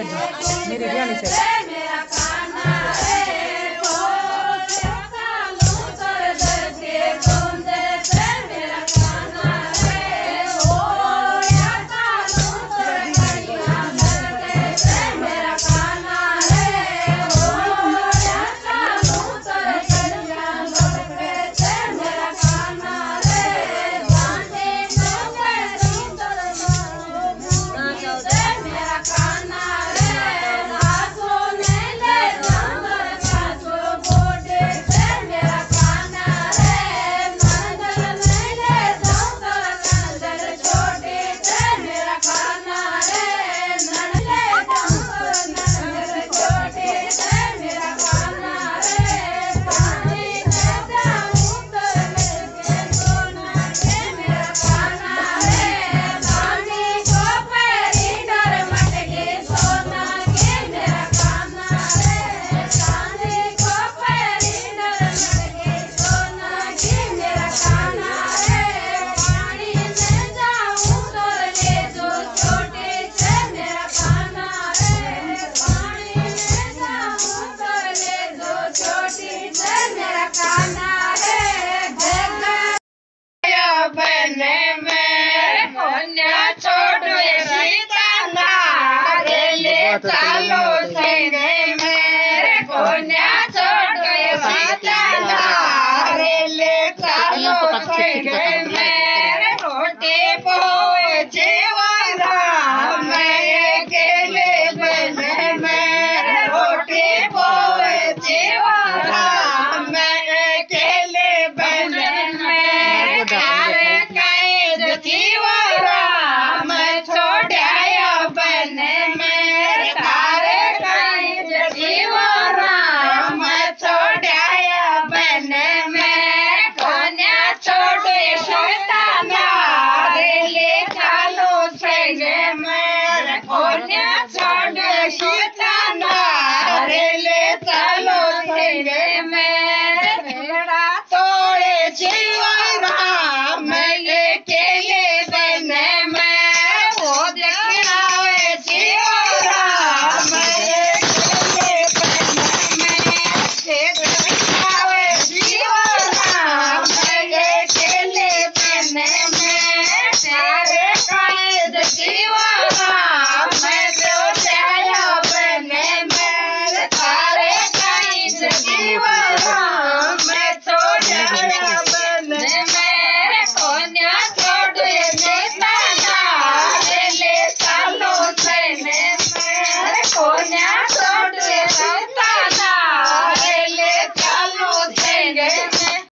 Side दो मेरे Haryani side Hands up.